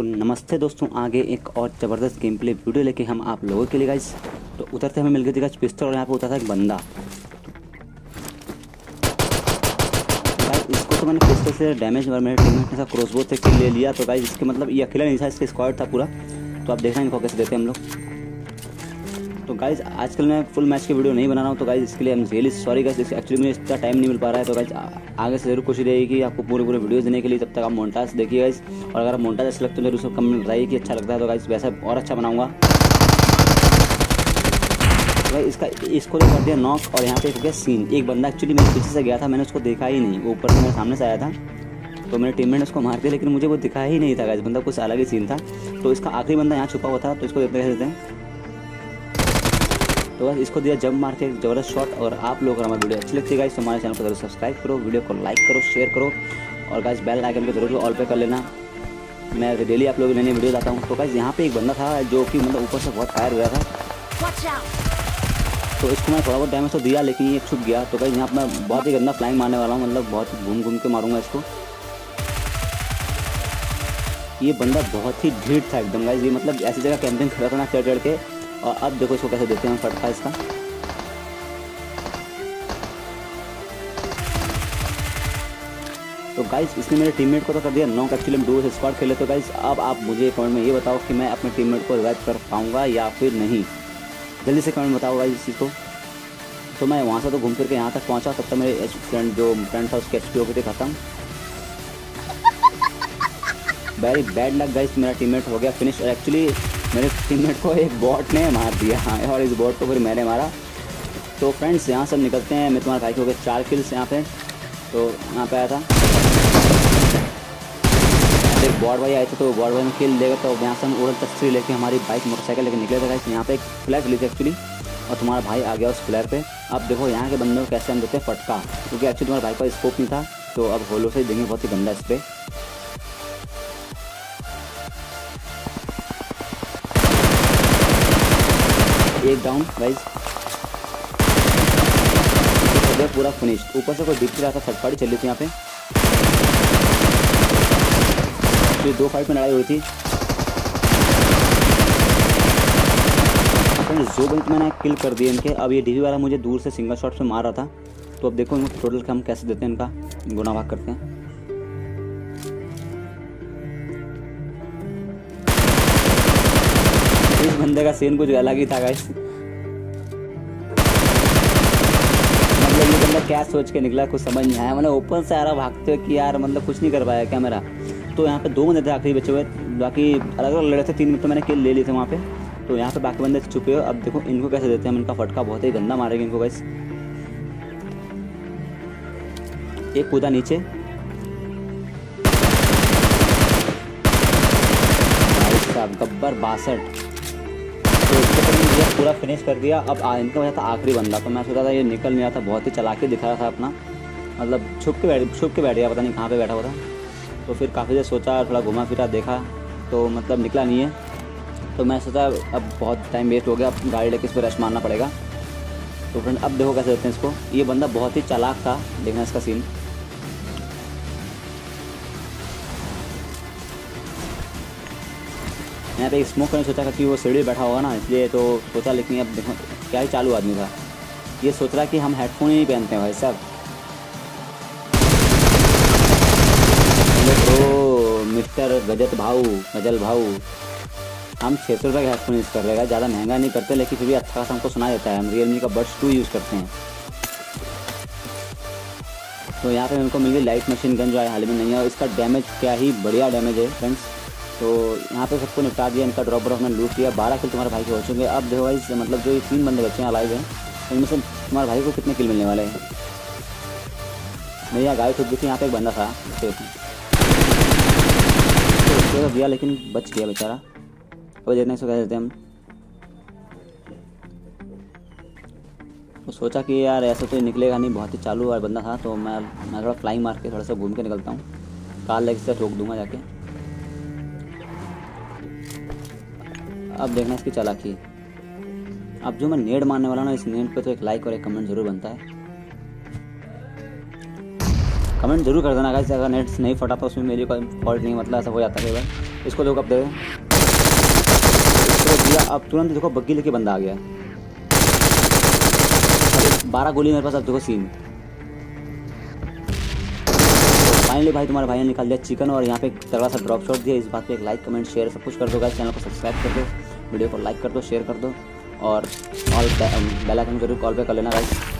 तो नमस्ते दोस्तों, आगे एक और ज़बरदस्त गेम प्ले वीडियो लेके हम आप लोगों के लिए गाइस तो उतरते हमें मिल गई थी गाइस पिस्टल और यहाँ पे उतरा था एक बंदा। गाइस इसको तो मैंने पिस्टल से डैमेज और मेरे टीममेट ने क्रॉसबो से किल ले लिया तो गाइस इसके मतलब ये अकेला नहीं था, इसका स्क्वाड था पूरा। तो आप देखना इनको कैसे देते हम लोग। तो गाइज़ आजकल मैं फुल मैच की वीडियो नहीं बना रहा हूँ तो गाइज़ इसके लिए हम रियली सॉरी गाइज़ एक्चुअली मुझे इतना टाइम नहीं मिल पा रहा है तो गाइज़ आगे से ज़रूर कोशिश रहेगी आपको पूरे पूरे वीडियोस देने के लिए तब तक आप मोन्टाज देखिए गाइज़ और अगर आप मोन्टाज अच्छा लगता है तो उसको कमेंट बताइए कि अच्छा लगता है तो गाइज़ वैसा और अच्छा बनाऊँगा। तो भाई, इसका, इसको तो कर दिया नॉक और यहाँ पे हो गया सीन एक बंदा एक्चुअली मेरे पीछे से गया था, मैंने उसको देखा ही नहीं, वो ऊपर से मेरे सामने से आया था तो मेरे टीम मेट ने उसको मार दिया, लेकिन मुझे वो दिखा ही नहीं था गाइज़ बंदा कुछ अलग ही सीन था। तो इसका आखिरी बंदा यहाँ छुपा हुआ था तो इसको देखते हैं। तो बस इसको दिया जंप मार के ज़बरदस्त शॉट और आप लोग अगर हमारी वीडियो अच्छी लगती है गाइस तो हमारे चैनल को ज़रूर सब्सक्राइब करो वीडियो को लाइक करो शेयर करो और गाइस बेल आइकन को ज़रूर ऑल पे कर लेना। मैं डेली आप लोगों के नई वीडियो लाता हूँ। तो गाइस यहाँ पे एक बंदा था जो कि मतलब ऊपर से बहुत फायर हुआ था। तो इसको मैं थोड़ा बहुत डैमेज तो दिया लेकिन ये छुप गया। तो गाइस यहाँ पर मैं बहुत ही गंदा फ्लाइंग मारने वाला हूँ मतलब बहुत घूम घूम के मारूँगा इसको। ये बंदा बहुत ही भीड़ था एकदम गाइस ये मतलब ऐसी जगह कैंपिंग खड़ा था ना चढ़ चढ़ के। और अब देखो इसको कैसे देते हैं फटका इसका। तो गाइस इसने मेरे टीममेट को तो कर दिया नॉक एक्चुअली हम डू स्क्वाड खेले तो गाइस अब आप मुझे कमेंट में ये बताओ कि मैं अपने टीममेट को रिवाइव कर पाऊँगा या फिर नहीं। जल्दी से कमेंट बताओ गाइस इसी को तो मैं वहाँ से तो घूम फिर के यहाँ तक पहुँचा, तब तक मेरे फ्रेंड जो फ्रेंड था, उसके एच हो गए थे खत्म। वेरी बैड लग गाइस मेरा टीममेट हो गया फिनिश और एक्चुअली मेरे टीममेट को एक बॉट ने मार दिया। हाँ और इस बॉट को फिर मैंने मारा। तो फ्रेंड्स यहाँ सब निकलते हैं। मैं तुम्हारे भाई को चार किल्स यहाँ पे। तो यहाँ पे आया था। एक बॉड भाई आए थे तो बॉड भाई में किल देगा तो यहाँ से हम उड़न तस्वीर लेके हमारी बाइक मोटरसाइकिल लेके निकले थे यहाँ पे एक फ्लैग ली थी एक्चुअली और तुम्हारा भाई आ गया उस फ्लैग पे। अब देखो यहाँ के बंदों को कैसे हम देते हैं फटका। क्योंकि एक्चुअली तुम्हारे भाई का स्कोप नहीं था। तो अब होलो से देंगे बहुत ही गंदा इस पर एक डाउन गाइस पूरा फिनिश ऊपर से कोई दिख रहा था पार्टी चल रही थी यहाँ पे। तो दो फाइट में लड़ाई हुई थी। जो बंद मैंने किल कर दिए इनके, अब ये डीवी वाला मुझे दूर से सिंगल शॉट से मार रहा था। तो अब देखो इनको टोटल हम कैसे देते हैं इनका। गुना भाग करते हैं। बंदे का सीन कुछ अलग ही था गाइस मतलब ये बंदा क्या सोच के निकला, कुछ समझ नहीं आया. मतलब ओपन से आ रहा, भागते कि यार मतलब कुछ नहीं कर पाया क्या मेरा तो यहाँ पे दो बंदे थे आखिरी बचे हुए. बाकी अलग अलग लड़े थे, तीन मिनट तो मैंने किल ले लिए थे वहाँ पे. तो यहाँ पे बाकी बंदे छुपे हुए. अब देखो इनको कैसे देते हैं इनका फटका बहुत ही गंदा मारेंगे इनको गाइस एक कूदा नीचे. गब्बर बासठ. पर फिनिश कर दिया। अब इनका वजह था आखिरी बंदा तो मैं सोचा था ये निकल नहीं था, बहुत ही चला के दिखा रहा था अपना। मतलब छुप के बैठ, छुप के बैठ गया, पता नहीं कहाँ पे बैठा हुआ था। तो फिर काफ़ी देर सोचा, थोड़ा घुमा फिरा देखा तो मतलब निकला नहीं है। तो मैं सोचा, अब बहुत टाइम वेस्ट हो गया, अब गाड़ी लेके इस पर रश मारना पड़ेगा। तो फ्रेंड अब देखो कैसे देते हैं इसको। ये बंदा बहुत ही चालाक था, देखना इसका सीन यहाँ पे स्मोक करने सोचा था कि वो सीढ़ी बैठा होगा ना, इसलिए तो सोचा, लेकिन अब देखो, क्या ही चालू आदमी था। ये सोच रहा कि हम हेडफोन ही नहीं पहनते हैं भाई साहब। मिस्टर गजत भाऊ, गज़ल भाऊ। हम छः सौ रुपये का हेडफोन यूज़ कर रहेगा ज़्यादा महँगा नहीं करते, लेकिन फिर भी अच्छा खासा हमको सुना देता है। हम रियलमी का बड्स टू यूज़ करते हैं। तो यहाँ पे उनको मिल गई लाइट मशीन गन जो है हाल में नहीं है, और इसका डैमेज क्या ही बढ़िया डैमेज है फ्रेंड्स तो यहाँ पे सबको निपटा दिया, इनका ड्रॉप ड्रॉप में लूट किया। बारह किल तुम्हारे भाई के हो चुके अब देखो भाई मतलब जो ये तीन बंदे बच्चे हैं अलाइव हैं, इनमें से तुम्हारे भाई को कितने किल मिलने वाले हैं? मेरी यहाँ गाड़ी ठुक थी यहाँ पे एक बंदा था तो दिया, लेकिन बच गया बेचारा। अब, देखने से कह देते हम। तो सोचा कि यार, ऐसा तो निकलेगा नहीं, बहुत ही चालू वाला बंदा था तो मैं मैं थोड़ा फ्लाइंग मार के थोड़ा सा घूम के निकलता हूँ। कार लेग से ठोक दूँगा जाके। अब देखना इसकी चालाकी अब जो मैं नेट मारने वाला ना, इस नेट पे तो एक लाइक और एक कमेंट ज़रूर बनता है। कमेंट ज़रूर कर देना अगर नेट नहीं फटा तो उसमें मेरी कोई फॉल्ट नहीं मतलब ऐसा हो जाता है इसको देखो अब दे इसको दिया, अब तुरंत देखो बग्गी लेके बंदा आ गया। बारह गोली मेरे पास, अब देखो सीन फाइनली भाई, तुम्हारे भाई ने निकाल दिया चिकन और यहाँ पे तगड़ा सा ड्रॉप शॉट दिया। इस बात पे एक लाइक कमेंट शेयर सब कुछ कर दो चैनल को सब्सक्राइब कर दो। वीडियो को लाइक कर दो, शेयर कर दो और ऑल बेल आइकन ज़रूर कॉल पे कर लेना गाइस